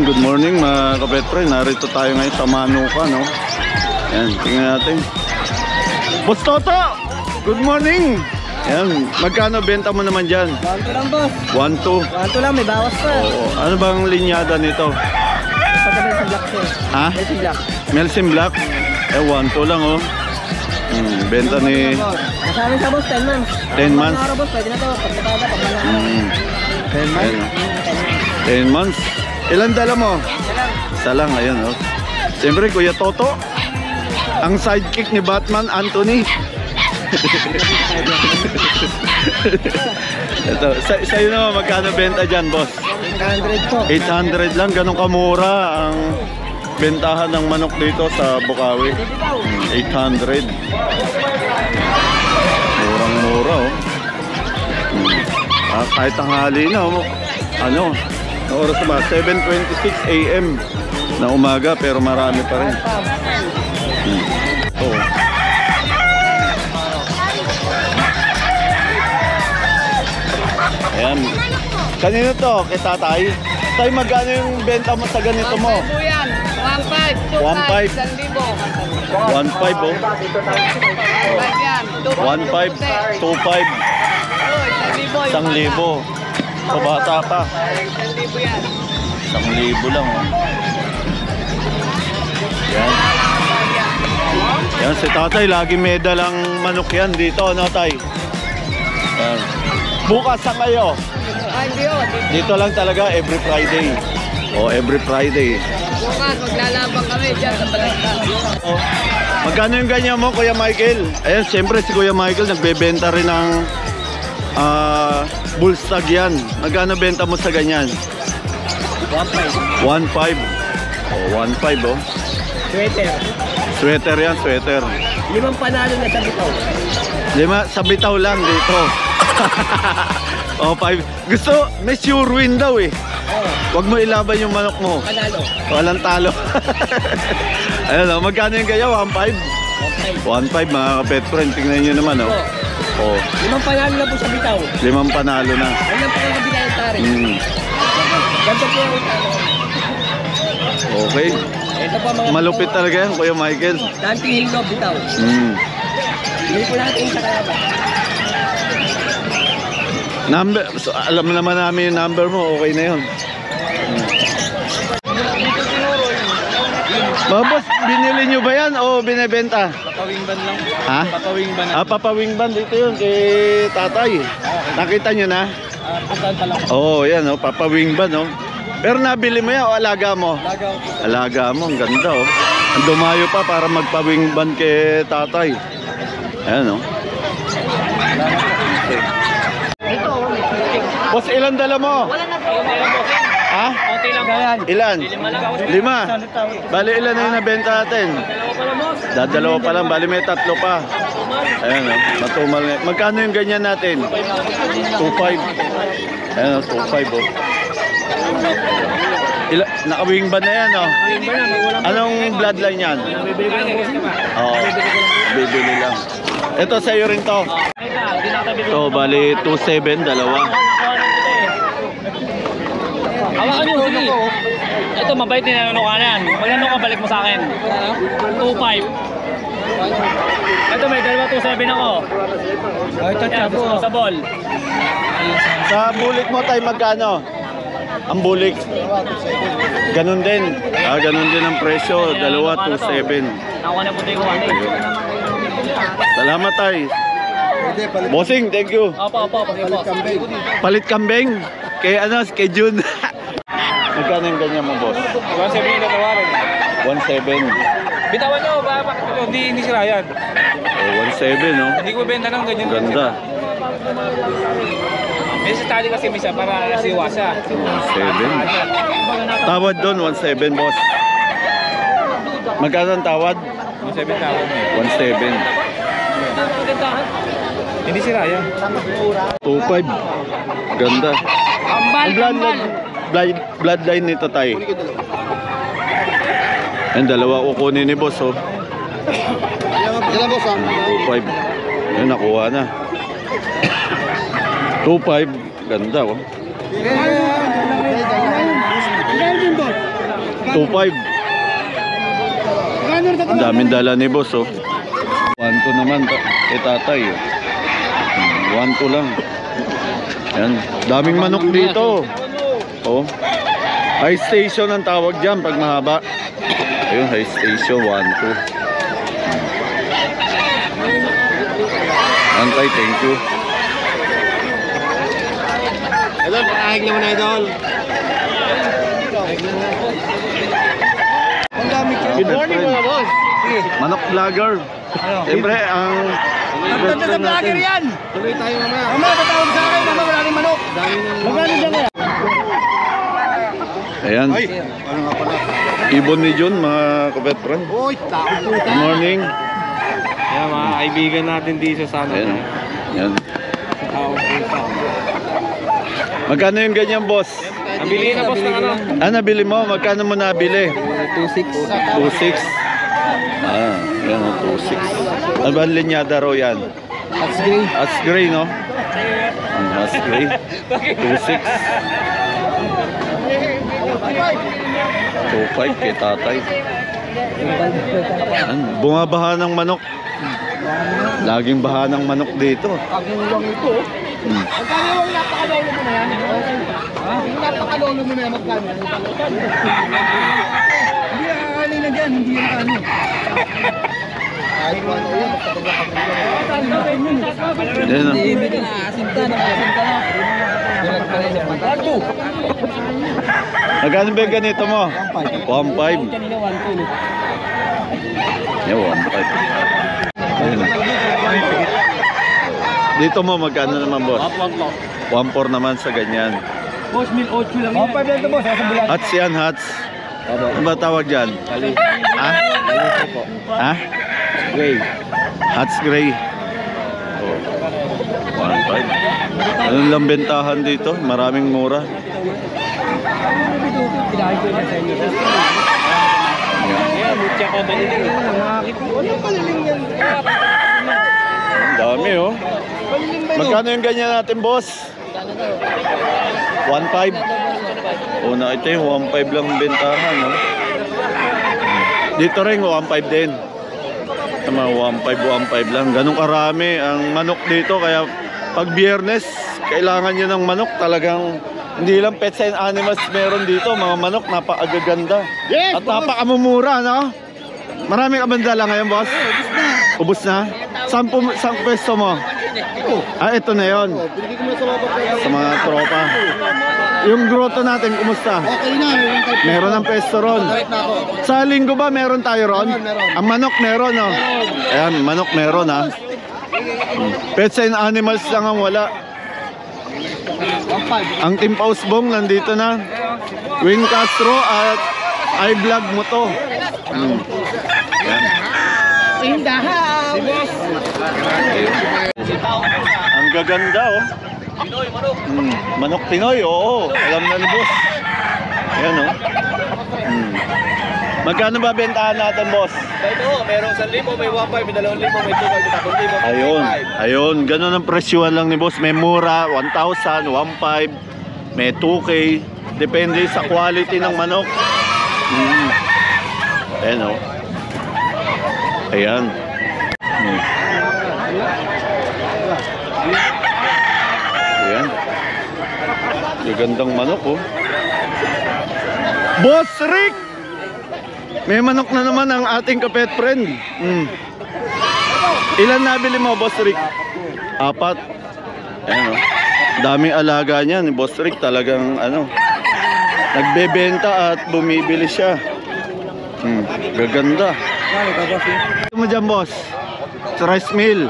Yan, good morning mga kapetpre. Narito tayo ngayon sa Manuka, no? Yan, tingnan natin. Boss Toto! Good morning! Yan, magkano benta mo naman dyan? Banto lang boss. 1-2. Banto lang, may bawas pa. Oo. Ano bang linyada nito? Pagkabil sa black sir. Ha? May si black. Melsim Black? Eh, 1-2 lang, oh. Hmm, benta ni... Nasa amin sa boss, 10 months. 10 months? Araw boss, pwede na to. Pagkakada, pag mga araw. Hmm, 10 Ayun, 10 months. Ilan dala mo? Isa lang, ayun, oh. Siyempre, Kuya Toto. Ang sidekick ni Batman, Anthony. Ito, sa, sa'yo naman, magkano benta dyan, boss? 100 po. 800 lang, ganun kamura ang bentahan ng manok dito sa Bukawi. Hmm, 800. Murang-mura, oh. Hmm. Ah, kahit tanghali na, oh. ano, oras na ba? 7.26 a.m. na umaga, pero marami pa rin. Hmm. Oh. Ayan. Kanino to? Kay tatay? Tay, magkano yung benta mo sa ganito mo? Po yan, 1.5, 1.5. 2.5, 1,000. 1.5 oh. 1.5 yan, 1.5, 2.5, 1,000. Sa bata pa. 1,000 yan. 1,000 lang oh. Yan. Yan si tatay, lagi may dalang manok yan dito, ano tay? Yan. Bukas sa kayo. Dito lang talaga every Friday. O every Friday. Bukas, maglalabang kami dyan sa Balagta. Oh. Magkano yung ganyan mo, Kuya Michael? Ayan, siyempre si Kuya Michael nagbebenta rin ng ah bullstag yan. Magkano benta mo sa ganyan? 1.5. 1.5. Oh, 1.5 oh. Sweater. Sweater yan, sweater. Limang panalo na sa bitaw. Lima, sa bitaw lang dito. oh, 5. Gusto, may sure win daw eh. Huwag mo ilaban yung manok mo. Panalo. Walang talo. Ayun oh, magkano yung kaya? 1.5? 1.5. 1.5 mga pet friend, tingnan nyo naman oh. Oh, Limang panalo na po sa bitaw. limang panalo na. Ano pa ang kabila ng tari? Mm, Ganito po ano. okay. Ito pa mga Malupit talaga yan, Kuya Michael. Dancing Hill Love bitaw. Mm. Hindi po natin sa kalaban. Number, so, alam naman namin yung number mo, okay na yun. Mm. Mga boss, binili nyo ba yan o binibenta? Papawing ban lang. Ha? Papawing ban. Ah, papawing band dito yun kay tatay. Nakita nyo na? Ah, puntahan pa lang. Oo, oh, yan oh, papawing band oh. Pero nabili mo yan o alaga mo? Lagaw po. Alaga mo, ang ganda oh. Ang dumayo pa para magpawing band kay tatay. Ayan oh. Boss, ilan dala mo? Ha? Okay lang. Ganyan. Ilan? Lima. Bali, ilan na yung nabenta natin? Dadalawa pa lang. Bali, may tatlo pa. Ayan o. Matumal na. Magkano yung ganyan natin? 2.5. Ayan o, 2.5 o. Ila, nakawing ba na yan o? Anong bloodline yan? Oo. Bibili lang. Ito sa'yo rin to. To, bali 2.7, dalawa. Hawakan nyo, sige. Ito, mabait din ano kanan. Pag ano ka, balik mo sa akin. 2.5. Ito, may dalawa 2.7 ako. Ay, Yan, gusto mo sa ball. Sa bulik mo tayo magkano? Ang bulik. Ganun din. Ah, ganun din ang presyo. Dalawa, 2.7. Ako na puti ko. ano eh. Salamat tay. Bossing, thank you. Opo, opo, opo. opo. Palit kambing. Kay ano, kay June. Magkano yung ganyan mo, boss? 1.7 yung tatawarin. 1.7. Bitawan nyo, ba? Bakit ito? Hindi, hindi sila yan. Oh, 1.7, no? Hindi ko benta ng ganyan. Ganda. May sa tali kasi misa para siwasa. 1.7. Tawad doon, 1.7, boss. Magkano ang tawad? 1.7 tawag mo. 1.7. Hindi sila yan. 2.5. Ganda. Ang bloodline, blood, bloodline nito tayo. Ang dalawa kukunin ni boss, oh. Ilan boss ah? 2.5. Ayun, nakuha na. 2.5. Ganda, oh. Ilan din boss? 2.5. Ang daming dala ni boss, oh. 1.2 naman, eh tatay, oh. 1.2 lang. Yan. Daming manok dito. Oh. High station ang tawag dyan pag mahaba. Ayun, high station, 1.2. Antay, thank you. Idol, pakahig naman idol. Good morning mga boss. Manok vlogger. Siyempre, ang... Tanda sa vlogger yan. Tuloy tayo mamaya. Mamaya, tatawag sa akin. Mamaya, wala rin manok. Magkano dyan kaya? Ayan. ano nga pala? Ibon ni John, mga kapet friend. Uy, tao. Good morning. Yan, mga kaibigan natin dito sa ano. Ayan. Ayan. Tao. Magkano yung ganyan, boss? Nabili na boss ng ano? Ah, nabili mo? Magkano mo nabili? 2.6. 2.6. Ah, yan o, 2.6. Ano ba ang linyada raw yan? That's gray. As gray, no? As gray. 2.6. 2.5 kay tatay. Yan, bumabaha ng manok. Laging baha ng manok dito. Kagulang ito. Mm. Magkano yung napakalolo mo na yan? Yung napakalolo mo na yan, magkano? Hindi akakali na dyan, hindi yan ano. Ay, ano yan? Yan, no? Ibig na, asinta na, asinta na. Patato. Magkano ba yung ganito mo? 1.5. Kanina 1.2. Yan, 1.5. Ayun. Dito mo, magkano naman, boss? 1.4 naman sa ganyan. Boss, 1.8 lang yan. 1.5 lang ito boss. Hats yan, hats. Ano ba tawag dyan? Ha? Ha? Gray. Hats gray. Oh. 1.5. Anong lang bentahan dito? Maraming mura. Pinahin ko na. Ano yan? Ang dami, oh. Magkano yung ganyan natin, boss? 1.5? O na ito yung 1.5 lang bentahan, no? Dito rin, 1.5 din. Tama, 1.5, 1.5 lang. Ganun karami ang manok dito. Kaya pag biyernes, kailangan nyo ng manok. Talagang hindi lang pets and animals meron dito. Mga manok, napakagaganda. Yes, At napakamumura, no? Marami ka bandala ngayon, boss? Ubus na. Saan, pum- saan pwesto mo? Ah, ito na yon Binigay ko na sa mga tropa. Yung grotto natin, kumusta? Okay na, yung type. Meron ng pwesto ron. Na ako. Sa linggo ba meron tayo ron? Meron, meron. Ang manok meron, no? Ayan, manok meron, ha? Hmm. Pets and animals lang ang wala. 1.5. Ang Team Pausbong nandito na. Wing Castro at iVlog mo to. Hmm. Ayan. Ang gaganda, oh. Hmm. Manok Pinoy, oo. Alam na ni boss. Ayan, oh. Hmm. Magkano ba bentahan natin, boss? Ito, merong 1,000, may 1.5, may 2,000, may 2,500, may 3,000, may Ayun, ayun. Ganun ang presyuhan lang ni boss. May mura, 1,000, 1,500, may 2K. Depende sa quality ng manok. Hmm. Ayan, oh. Ayan. Hmm. Ayan. Gagandang manok, oh. Boss Rick! May manok na naman ang ating kapet friend. Hmm. Ilan nabili mo, Boss Rick? Apat. Ayan, oh. Daming alaga niya ni Boss Rick. Talagang, ano, nagbebenta at bumibili siya. Hmm, gaganda. Ito mo dyan, boss. Rice mill.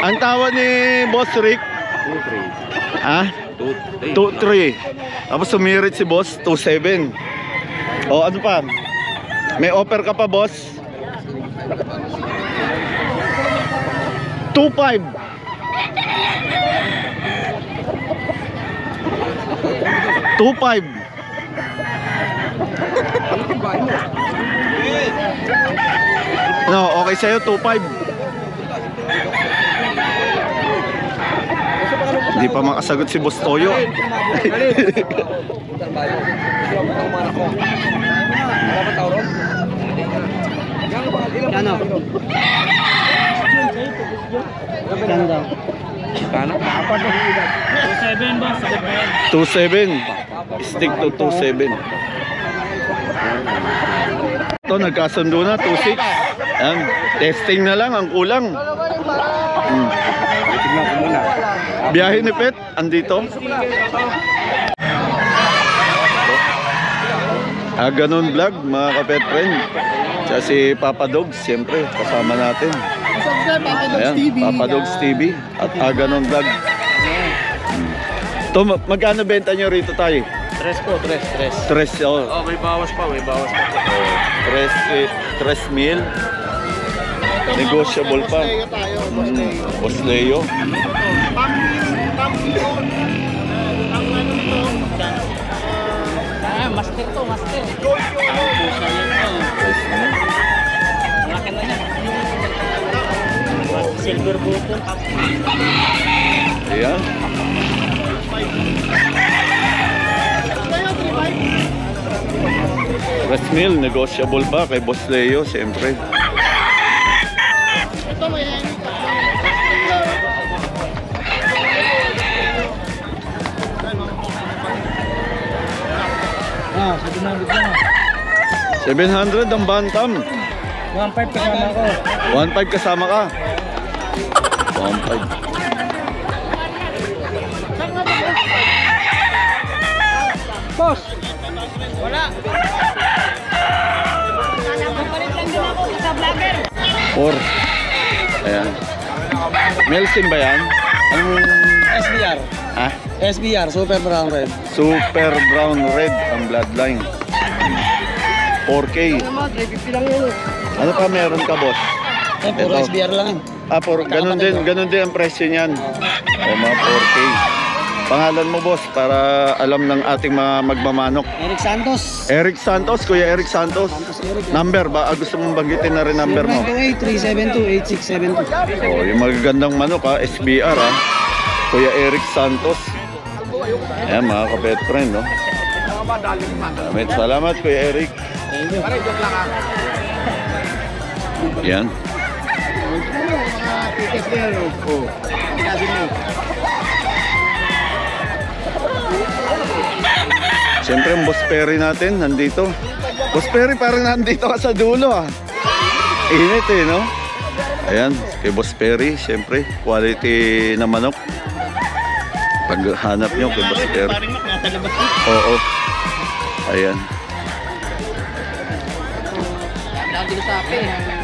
Ang tawag ni Boss Rick? 2-3. Ha? 2-3. Tapos sumirit si boss, 2-7. O, ano pa? May offer ka pa, boss? 2-5. 2-5. No, okay sa'yo, 2-5. Hindi pa makasagot si Boss Toyo. Ano? Ganda. 27 sagot mo yan. 2.7. Stick to 2.7. Ito, nagkasundo na, 2.6. Ayan, testing na lang, ang kulang. Hmm. Biyahe ni Pet, andito. Ah, ganun vlog, mga kapet friend. Siya si Papa Dogs, siyempre, kasama natin. Ayan, Papa Dogs TV at ah, ganun vlog. To, ma- magkano benta nyo rito tayo? Tres po, tres, tres. Tres, oh, Oh, may bawas pa, may bawas pa. tres, eh, tres mil. Negotiable pa. Mm, Boss Leo. Ah, master to, master. Malaki na yan. Silver button. Ayan. Tres mil, negotiable pa kay Boss Leo, siyempre. Ah, sa dinamit na. 700 ang bantam. 1.5 kasama ko. 1.5 kasama ka. 1.5. Boss! Four. Ayan. Melsim ba yan? Anong... SBR. Ah? SBR, Super Brown Red. Super Brown Red ang bloodline. 4K. Ano pa meron ka, boss? Eh, puro Ito. SBR lang. Ah, for, ganun din, ganun din ang presyo niyan. O mga 4K. Pangalan mo, boss, para alam ng ating mga magmamanok. Eric Santos. Eric Santos, Kuya Eric Santos. Santos Eric. Number ba? Ah, gusto mong banggitin na rin number mo? 0928-372-8672. Oh, yung magagandang manok ha, SBR ha. Kuya Eric Santos. Ayan mga kapet friend, no? Salamat, salamat Kuya Eric. Yan. Siyempre, Boss Perry natin, nandito. Boss Perry, parang nandito ka sa dulo, ah. Init eh, no? Ayan, kay Boss Perry, siyempre, quality na manok. Paghanap nyo kay Boss Perry. Oo. Ayan. Akin.